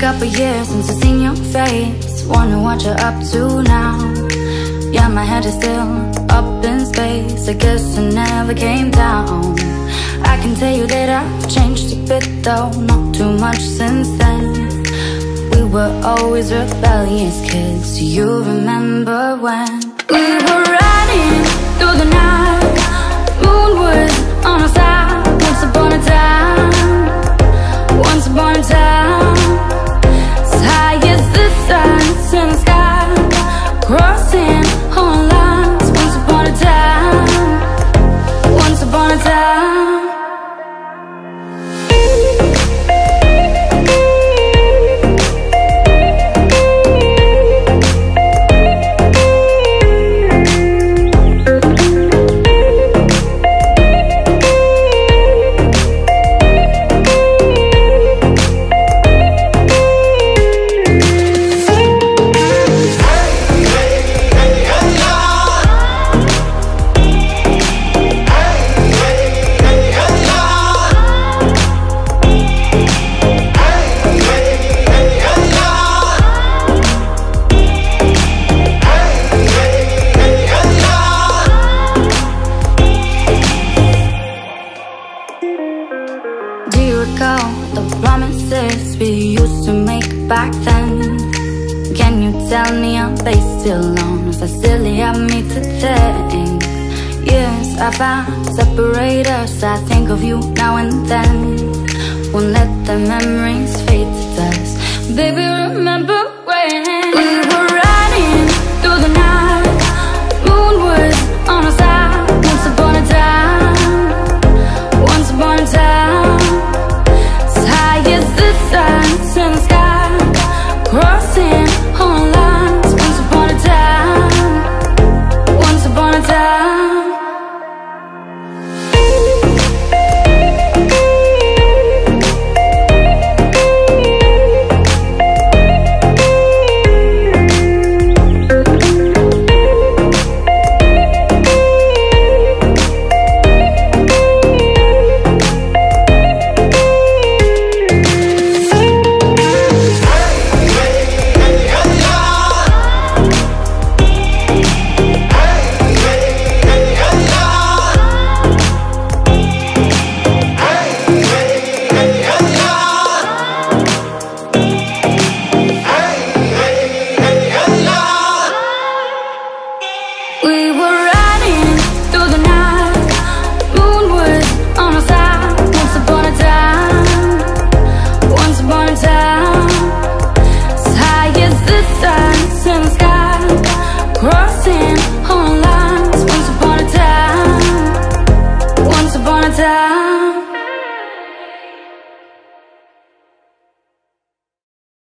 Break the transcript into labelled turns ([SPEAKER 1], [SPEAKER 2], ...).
[SPEAKER 1] couple years since I've seen your face. Wonder what you're up to now. Yeah, my head is still up in space. I guess I never came down. I can tell you that I've changed a bit though. Not too much since then. We were always rebellious kids. You remember when We were promises we used to make back then Can you tell me are they still on? Is that silly of me to think? Yes, I found separators I think of you now and then Won't let the memories fade to dust down